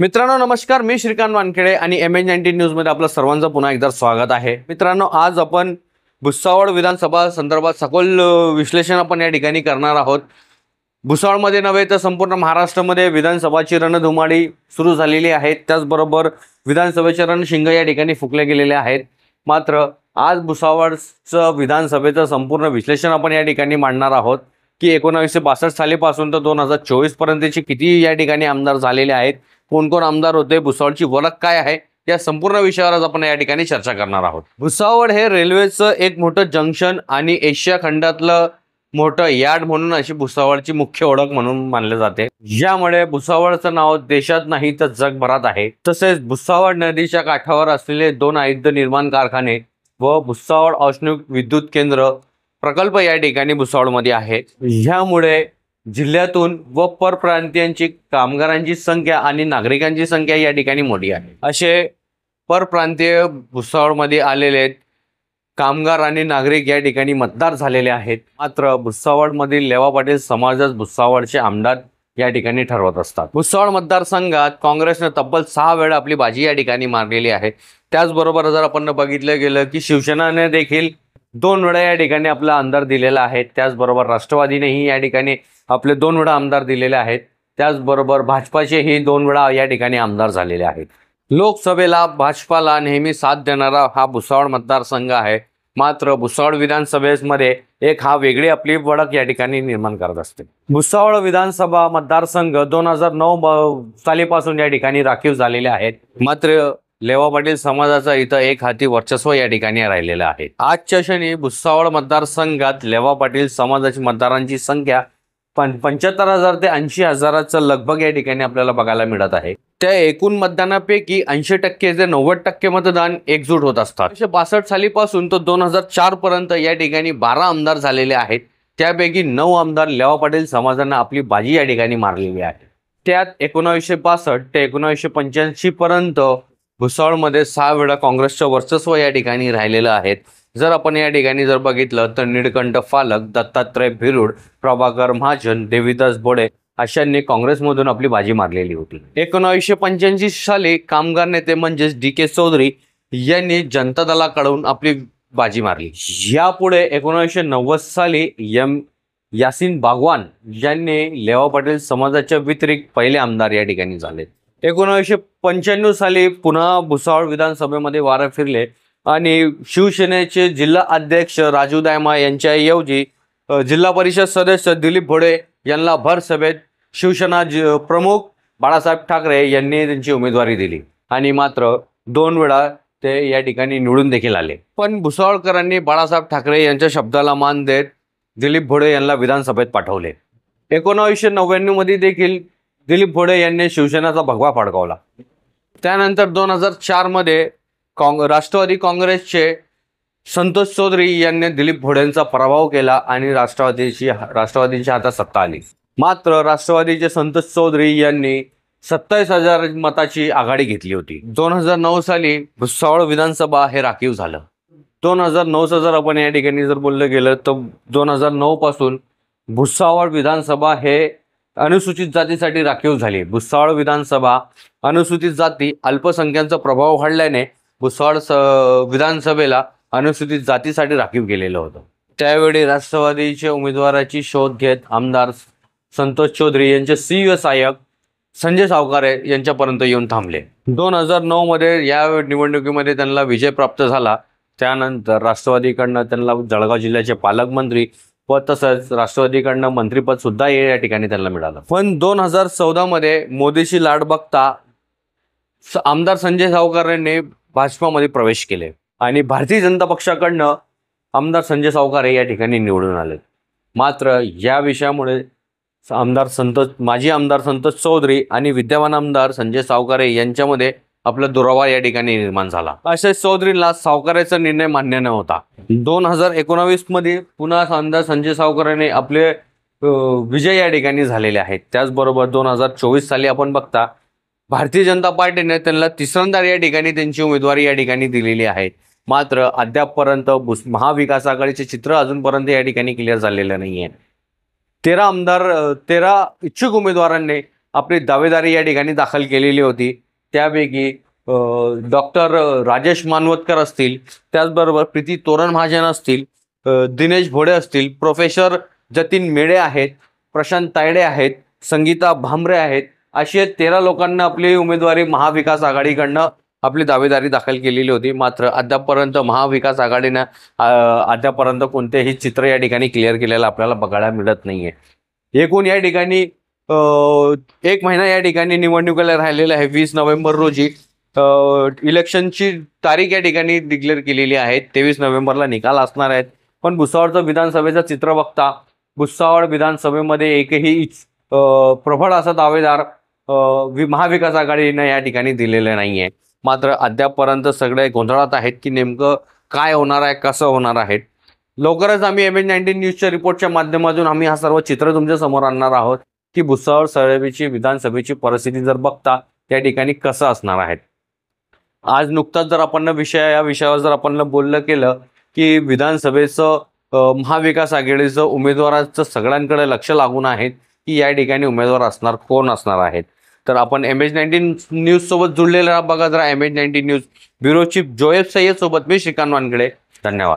मित्रांनो नमस्कार. मी श्रीकांत वानखेडे आणि एम एन नाईन्टीन न्यूजमध्ये आपलं सर्वांचं पुन्हा एकदा स्वागत आहे. मित्रांनो आज आपण भुसावळ विधानसभा संदर्भात सखोल विश्लेषण आपण या ठिकाणी करणार आहोत. भुसावळमध्ये नव्हे तर संपूर्ण महाराष्ट्रामध्ये विधानसभाची रणधुमाळी सुरू झालेली आहे. त्याचबरोबर विधानसभेचे रणशिंग या ठिकाणी फुकले गेलेले आहेत. मात्र आज भुसावळचं विधानसभेचं संपूर्ण विश्लेषण आपण या ठिकाणी मांडणार आहोत की एकोणावीसशे बासष्ट सालीपासून तर दोन हजार चोवीसपर्यंतचे किती या ठिकाणी आमदार झालेले आहेत. कोण कोण आमदार होते भुसावळची ओळख काय आहे या संपूर्ण विषयावर आज आपण या ठिकाणी चर्चा करणार आहोत. भुसावळ हे रेल्वेचं एक मोठं जंक्शन आणि एशिया खंडातलं मोठं यार्ड म्हणून अशी भुसावळची मुख्य ओळख म्हणून मानले जाते. ज्यामुळे भुसावळचं नाव देशात नाही तर जगभरात आहे. तसेच भुसावळ नदीच्या काठावर असलेले दोन आयुध निर्माण कारखाने व भुसावळ औष्णिक विद्युत केंद्र प्रकल्प या ठिकाणी भुसावळमध्ये आहेत ह्यामुळे जिल्ह्यातून व परप्रांतीयांची कामगारांची संख्या आणि नागरिकांची संख्या या ठिकाणी मोठी आहे. असे परप्रांतीय भुसावळमध्ये आलेले कामगार आणि नागरिक या ठिकाणी मतदार झालेले आहेत. मात्र भुसावळमधील लेवा पाटील समाजच भुसावळचे आमदार या ठिकाणी ठरवत असतात. भुसावळ मतदारसंघात काँग्रेसनं तब्बल सहा वेळा आपली बाजी या ठिकाणी मारलेली आहे. त्याचबरोबर जर आपण बघितलं गेलं की शिवसेनाने देखील दोन वेळा या ठिकाणी आपला आमदार दिलेला आहे. त्याचबरोबर राष्ट्रवादीनेही या ठिकाणी आपले दोन वेळा आमदार दिलेले आहेत. त्याचबरोबर भाजपाचेही दोन वेळा या ठिकाणी आमदार झालेले आहेत. लोकसभेला भाजपाला नेहमी साथ देणारा हा भुसावळ मतदारसंघ आहे. मात्र भुसावळ विधानसभेमध्ये एक हा वेगळी आपली वडक या ठिकाणी निर्माण करत असते. भुसावळ विधानसभा मतदारसंघ दोन हजार नऊ सालीपासून या ठिकाणी राखीव झालेले आहेत. मात्र लेवा पाटील समाजाचा इथं एक हाती वर्चस्व या ठिकाणी राहिलेलं आहे. आजच्या क्षणी भुसावळ मतदारसंघात लेवा पाटील समाजाची मतदारांची संख्या पण पंच्याहत्तर हजार ते ऐंशी हजाराचं लगभग या ठिकाणी आपल्याला बघायला मिळत आहे. त्या एकूण मतदानापैकी ऐंशी टक्के ते नव्वद टक्के मतदान एकजूट होत असतात. एकशे बासष्ट सालीपासून तर दोन हजार चार पर्यंत या ठिकाणी बारा आमदार झालेले आहेत. त्यापैकी नऊ आमदार लेवा पाटील समाजानं आपली बाजी या ठिकाणी मारलेली आहे. त्यात एकोणावीसशे बासष्ट ते एकोणावीसशे पंच्याऐंशी पर्यंत भुसावळमध्ये सहा वेळा काँग्रेसचं वर्चस्व या ठिकाणी राहिलेलं आहे जर आपण या ठिकाणी जर बघितलं तर निळकंठ फालक दत्तात्रय भिरुड प्रभाकर महाजन देवीदास बोडे अशांनी काँग्रेसमधून आपली बाजी मारलेली होती. एकोणावीसशे पंच्याऐंशी साली कामगार नेते म्हणजेच डी के चौधरी यांनी जनता दलाकडून आपली बाजी मारली. यापुढे एकोणावीसशे नव्वद साली एम यासिन बागवान यांनी लेवा पाटील समाजाच्या व्यतिरिक्त पहिले आमदार या ठिकाणी झाले एकोणावीसशे पंच्याण्णव साली पुन्हा भुसावळ विधानसभेमध्ये वारं फिरले. आणि शिवसेनेचे जिल्हा अध्यक्ष राजू दायमा यांच्याऐवजी जिल्हा परिषद सदस्य दिलीप भोडे यांना भर सभेत शिवसेना ज- प्रमुख बाळासाहेब ठाकरे यांनी त्यांची उमेदवारी दिली. आणि मात्र दोन वेळा ते या ठिकाणी निवडून देखील आले. पण भुसावळकरांनी बाळासाहेब ठाकरे यांच्या शब्दाला मान देत दिलीप भोडे यांना विधानसभेत पाठवले. एकोणावीसशे नव्याण्णवमध्ये देखील दिलीप भोडे यांनी शिवसेनाचा भगवा फडकावला. त्यानंतर दोन हजार चारमध्ये काँग राष्ट्रवादी काँग्रेसचे संतोष चौधरी यांनी दिलीप भोडेंचा पराभव केला आणि राष्ट्रवादीची राष्ट्रवादीच्या हातात सत्ता आली. मात्र राष्ट्रवादीचे संतोष चौधरी यांनी सत्तावीस हजार मताची आघाडी घेतली होती. दोन हजार नऊ साली भुसावळ विधानसभा हे राखीव झालं. दोन हजार नऊचं जर आपण या ठिकाणी जर बोललं गेलं तर दोन हजार नऊ पासून भुसावळ विधानसभा हे अनुसूचित जातीसाठी राखीव झाली. भुसावळ विधानसभा अनुसूचित जाती अल्पसंख्यांचा प्रभाव वाढल्याने भुसावळ स विधानसभेला अनुसूचित जातीसाठी राखीव केलेलं होतं. त्यावेळी राष्ट्रवादीच्या उमेदवाराची शोध घेत आमदार संतोष चौधरी यांचे सीय सहाय्यक संजय सावकारे यांच्यापर्यंत येऊन थांबले. दोन हजार नऊमध्ये या निवडणुकीमध्ये त्यांना विजय प्राप्त झाला. त्यानंतर राष्ट्रवादीकडनं त्यांना जळगाव जिल्ह्याचे पालकमंत्री व तसंच राष्ट्रवादीकडनं मंत्रीपद सुद्धा या ठिकाणी त्यांना मिळालं. पण दोन हजार चौदामध्ये मोदीशी मोदीची लाट बघता स- आमदार संजय सावकार यांनी भाजपामध्ये प्रवेश केले आणि भारतीय जनता पक्षाकडनं आमदार संजय सावकारे या ठिकाणी निवडून आले मात्र या विषयामुळे आमदार संतोष माजी आमदार संतोष चौधरी आणि विद्यमान आमदार संजय सावकारे यांच्यामध्ये आपला दुरावा या ठिकाणी निर्माण झाला. अशा चौधरीला सावकाराचा निर्णय मान्य नव्हता. दोन हजार एकोणावीसमध्ये पुन्हा आमदार संजय सावकाराने आपले विजय या ठिकाणी झालेले आहेत. त्याचबरोबर दोन हजार चोवीस साली आपण बघता भारतीय जनता पार्टीने त्यांना तिसऱ्यांदा या ठिकाणी त्यांची उमेदवारी या ठिकाणी दिलेली आहे. मात्र अद्यापपर्यंत भुस- महाविकास आघाडीचे चित्र अजूनपर्यंत या ठिकाणी क्लिअर झालेलं नाही आहे तेरा आमदार तेरा इच्छुक उमेदवारांनी आपली दावेदारी या ठिकाणी दाखल केलेली होती. त्यापैकी डॉक्टर राजेश मानवतकर असतील त्याचबरोबर प्रीती तोरण महाजन असतील दिनेश भोडे असतील प्रोफेसर जतीन मेळे आहेत प्रशांत तायडे आहेत संगीता भांबरे आहेत असे तेरा लोकांना आपली उमेदवारी महाविकास आघाडीकडनं आपली दावेदारी दाखल केलेली होती. मात्र अद्यापपर्यंत महाविकास आघाडीनं अद्यापपर्यंत अद्यापर्यंत कोणतेही चित्र या ठिकाणी क्लिअर केलेलं आपल्याला बघायला मिळत नाहीये. एकूण या ठिकाणी एक महिना या ठिकाणी निवडणुकीला राहिलेला आहे वीस नोव्हेंबर रोजी. इलेक्शनची तारीख या ठिकाणी डिक्लेअर केलेली आहे. तेवीस नोव्हेंबरला निकाल असणार आहेत. पण भुसावळचं विधानसभेचं चित्र बघता भुसावळ विधानसभेमध्ये एकही प्रबळ असा दावेदार महाविकास आघाडीनं या ठिकाणी दिलेले आहे मात्र अद्यापपर्यंत सगळे गोंधळात आहेत की नेमकं काय होणार आहे कसं होणार आहे. लवकरच आम्ही एम एच नाईन्टीन न्यूजच्या रिपोर्टच्या माध्यमातून आम्ही हा सर्व चित्र तुमच्यासमोर आणणार आहोत. की भुसावळ सळेची विधानसभेची परिस्थिती जर बघता त्या ठिकाणी कसं असणार आहे आज नुकताच जर आपण विषय या विषयावर जर आपण बोललं केलं की विधानसभेचं महाविकास आघाडीचं उमेदवाराचं सगळ्यांकडे लक्ष लागून आहेत की या ठिकाणी उमेदवार असणार कोण असणार आहेत? तर आपण एम एच नाईन्टीन न्यूजसोबत जुळलेला बघा जरा M H nineteen news. Bureau chief Zoheb Sayyad सोबत मी श्रीकांत वानकडे धन्यवाद.